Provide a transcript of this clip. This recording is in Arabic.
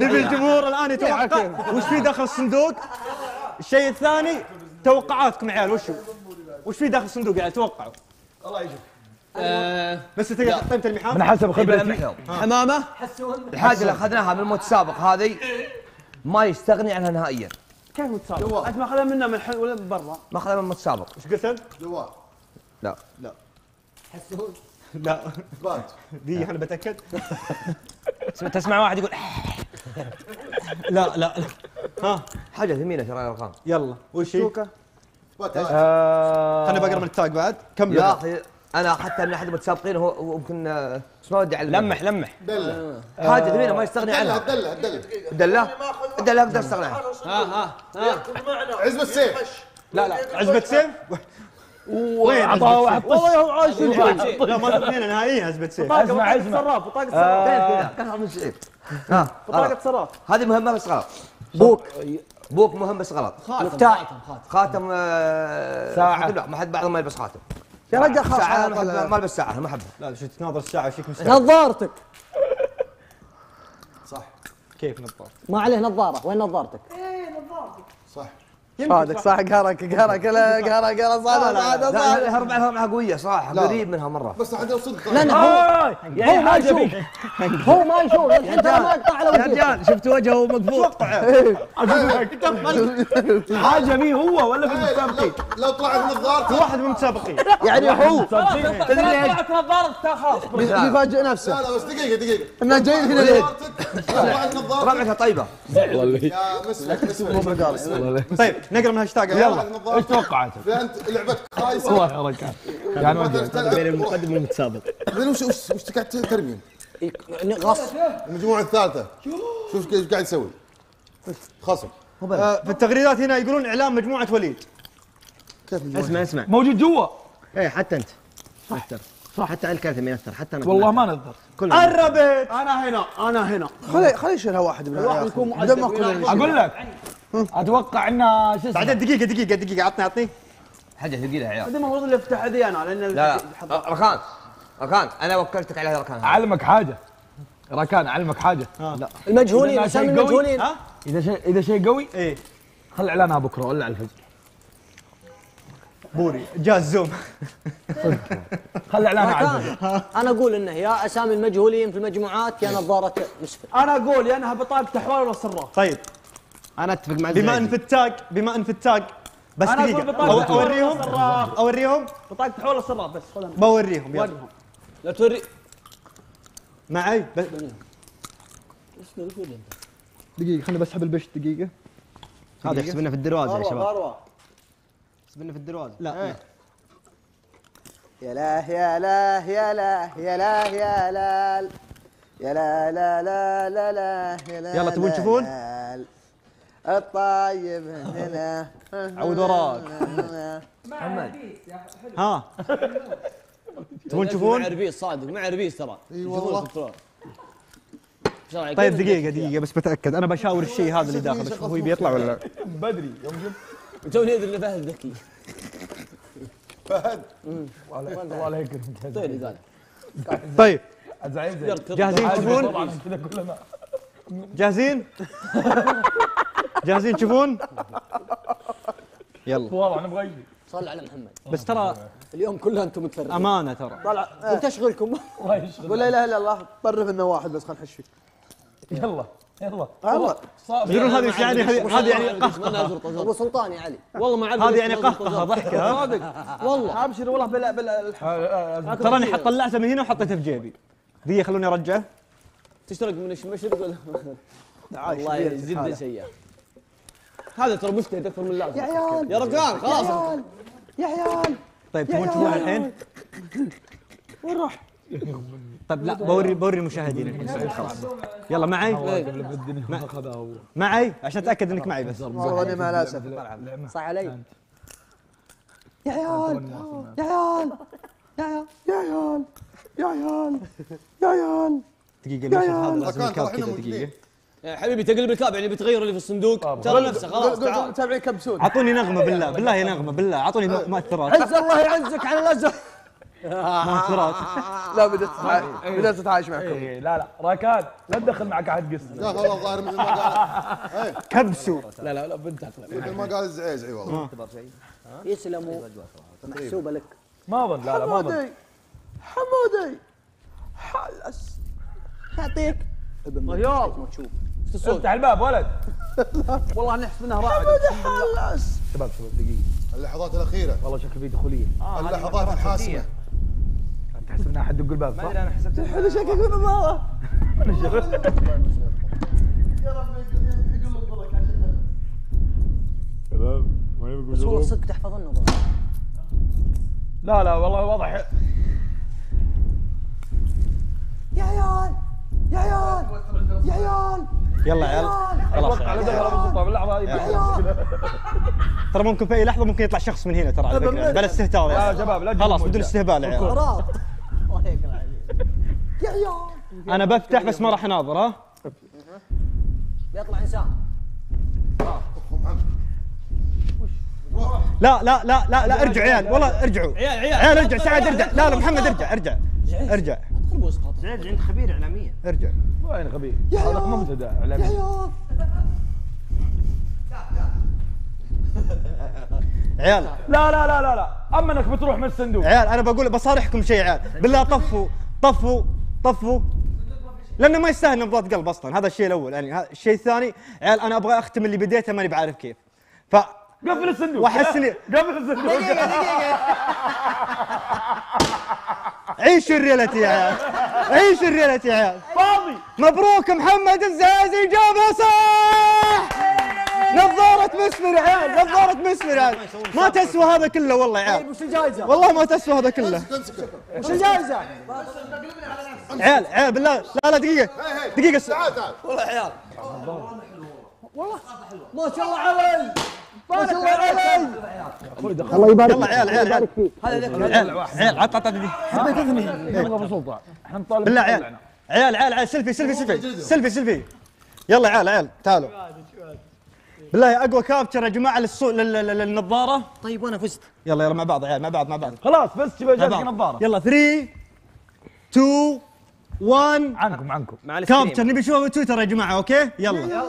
نبي الجمهور الآن يتوقع وش في داخل الصندوق؟ الشيء الثاني توقعاتكم يا عيال وشو؟ وش في داخل الصندوق عيال توقعوا. بس تقدر تحطين تلميحات من حسب خبرتي. حمامة. الحاجة اللي أخذناها من المتسابق هذه ما يستغني عنها نهائيا. كيف متسابق؟ أنت ماخذها منا من ولا من برا؟ ما أخذها من المتسابق. وش قلت؟ انت؟ جوال. لا. لا. اثبات دي أنا بتأكد. تسمع واحد يقول لا لا. لا ها حاجة ثمينة ترى الارقام يلا. وش هي؟ خليني بقرا من التاج بعد. كم يا؟ أخي أنا اخذتها من أحد المتسابقين هو يمكن آه، بس ما ودي اعلم لمح لمح. دلة. حاجة ثمينة ما يستغني دلة عنها. دلة دلة. الدله الدله أقدر أستغني عنها. ها ها ها. عزبة السيف. لا لا. عزبة سيف وين اعطاه واحد طش والله هو عايش لا ما تبنينا نهائيا عزبة سيف بطاقة اسمع، اسمع. صراف بطاقة كيف صراف كذا كان من بطاقة غلط. صراف. هذه مهمة بس غلط بوك. بوك مهم بس غلط مفتاح خاتم آه، ساعة. خاتم لا ما حد بعضهم ما يلبس خاتم. يا رجال خلاص ساعة ما ألبس ساعة ما احبها لا شو تناظر الساعة وشيك مستعد نظارتك. صح. كيف نظار ما عليه نظارة. وين نظارتك. صح. صادق صح قهرك قهرك لا قهرك قهرك صادق صادق لا صادق ربع ربعها قويه صراحة لا. قريب منها مره بس عندنا صدق لا لا هو هو ما يشوف هو ما يشوف الحين ترى ما يقطع على يا وجهه رجال شفت وجهه مقفول حاجة مين هو ولا في إيه، المتسابقين لو- طلع بنظارته واحد من المتسابقين يعني هو تدري ليش؟ نظارته خلاص بيفاجئ نفسه لا لا بس دقيقة دقيقة انه جايين هنا ليه؟ طلعت ربعها طيبه يا مسلك مسلك طيب نقرأ من هاشتاج يلا. إيش توقعاتك؟ انت لعبتك خايسة. والله يا رجال. كان ما وجهه تلعب. بين المقدم والمتسابق. بعدين وش وش قاعد ترمي؟ غص. المجموعة الثالثة. شوف إيش قاعد يسوي. خصم آه، في التغريدات هنا يقولون اعلان مجموعة وليد. كيف مجموعة؟ اسمع اسمع. موجود جوا. إيه حتى أنت. أكثر. صح. حتى من أكثر حتى أنا والله ما نظر قربت أنا هنا أنا هنا. خلي خلي يشيلها واحد من الواحد يكون مؤدب. أقول لك. أتوقع إنه شو اسمه؟ بعدين دقيقة دقيقة دقيقة. عطني عطني. حاجة ثقيلة يا عيال. بعدين المفروض اللي يفتح ذي أنا لأن لا لا. ركان. ركان. أنا وكلتك على هذا ركان. أعلمك حاجة. ركان أعلمك حاجة. المجهولين إذا اسامي شيء قوي، المجهولين. إذا شيء إذا شيء قوي إيه. خل إعلانها بكرة ولا على الفجر. بوري. جاز زوم. خل إعلانها على الفجر. أنا أقول إنه يا أسامي المجهولين في المجموعات يا نظارة مسفل. أنا أقول يا أنها بطاقة حوار ولا طيب. أنا أتفق مع بما ان. في التاج بما ان في التاج بس أنا دقيقة. بطاقة أوريهم. أوريهم؟ بطاقة حوار ولا صراف بس خذها. بوريهم يلا. لا توري. معي. بس دقيقة خليني بسحب البش دقيقة. هذا يحسبنا في الدروازة يا شباب. ثروه يحسبنا في الدروازة. لا يا لا يا لا يا لا يا لا يا لا يا لا لا لا لا لا يلا تبون لا تشوفون؟ لا. الطيب. هنا عود وراك ها. تبون تشوفون؟ عربيس صادق مع عربيس ترى. إي والله. طيب دقيقة دقيقة بس بتأكد. أنا بشاور الشيء هذا اللي داخل أشوف هو بيطلع ولا لا. بدري يوم شفت توني ادري إن فهد ذكي. فهد؟ الله لا يكرمك طيب طيب. جاهزين؟ تشوفون؟ جاهزين؟ جاهزين تشوفون؟ يلا. والله نبغى يجي صل على محمد. بس ترى اليوم كله أنتم متفرجين أمانة ترى. طلع قلت أشغلكم. الله يشغل قول لا إله إلا الله. طرف انه واحد بس خلينا نحش فيه يلا. يلا والله يقولون هذه إيش يعني هذه هذه يعني نزرط ابو سلطان يا علي. والله ما هذه يعني قهقهة ضحكة ها؟ والله. أبشر والله بلا بلا تراني حط طلعته من هنا وحطيته في جيبي. دقيقة خلوني أرجعه تشترك من المشرق ولا زد حاله. سيء هذا ترى مجتهد أكثر من اللازم يا عيال يا رجال خلاص يا عيال يا عيال طيب تبون تشوفون الحين؟ وين راح؟ طيب لا بوري بوري المشاهدين الحين سعيد خلاص يلا معي معي عشان أتأكد إنك معي بس والله اني مع الاسف صح علي يا عيال يا عيال يا عيال يا عيال يا عيال يا عيال دقيقة المشهد هذا لازم ركان، إحنا كذا دقيقة حبيبي تقلب الكاب يعني بتغير اللي في الصندوق. ترى نفسه خلاص تعال. المتابعين يكبسون أعطوني نغمة بالله بالله يا نغمة بالله. أعطوني مؤثرات. عز الله يعزك على الازرق مؤثرات. لا بدأت تتع- بدأت تتعايش معكم. إيه لا لا. راكان لا تدخل معك أحد قصة. لا والله الظاهر مثل ما قال. كبسوا لا لا لا بنت مثل ما قال الزعيزعي والله يسلموا. محسوبة لك. ما أظن لا لا ما أظن. حمودي. حمودي. حلس. يعطيك. ابن رياض. ما تشوف. افتح الباب ولد. والله نحسب انها راعد حلس شباب شباب دقيقة. اللحظات الأخيرة. والله شكل في دخولية. اللحظات الحاسمة. تحسب انها حد يدق الباب صح؟ حلو شكلك من النظاره بس والله صدق تحفظ النظر لا لا والله واضح يا عيال يا عيال يا عيال يلا يا عيال خلاص يا. دخل ابو سلطان باللحظه هذه ترى ممكن في أي لحظة ممكن يطلع شخص من هنا ترى على فكرة. بلا استهتار يا يعني. شباب لا خلاص بدون. استهبال يا عيال يا عيال أنا بفتح بس ما راح أناظر ها؟ بيطلع إنسان. لا لا لا لا لا ارجعوا يا عيال. والله ارجعوا. عيال عيال. عيال ارجع سعد ارجع. لا لا محمد ارجع ارجع. ارجع. زيد عند خبير اعلاميا. ارجع. وين غبي هذا ما مبتدأ إعلامي. عيال. لا لا لا لا لا. أما إنك بتروح من الصندوق. عيال أنا بقول بصارحكم شيء عيال. بالله طفوا طفوا طفوا. لأنه ما يستاهل نبضات قلب أصلا. هذا الشيء الأول. يعني ها- الشيء الثاني عيال أنا أبغى أختم اللي بديته ماني بعارف كيف. ف قفل الصندوق. وأحس إني- قفل الصندوق. عيشوا الريالتي يا عيال. عيشوا الريالتي يا عيال. فاضي. مبروك محمد الزازي جابها صح نظارة مسمر يا عيال نظارة مسمر يا عيال. ما تسوى هذا كله والله يا عيال. وش الجائزة؟ والله ما تسوى هذا كله. وش الجائزة؟ عيال عيال بالله لا لا دقيقة. دقيقة تعال تعال. ما شاء الله علي ما شاء الله علي يلا عيال عيال عيال. عيال عيال عط عط عط دي. يلا أبو سلطان. إحنا نطالب بالله عيال. عيال عيال عيال. selfie selfie selfie. selfie selfie. يلا عيال عيال. تعالوا. بالله أقوى capture يا جماعة للصو... لل... لل... للنظارة. طيب وأنا فزت. يلا يلا مع بعض عيال مع بعض مع بعض. خلاص بس مع جاتك نظارة. يلا 3 2 1 عنكم عنكم. capture نبي نشوفه بتويتر يا جماعة okay؟ يلا.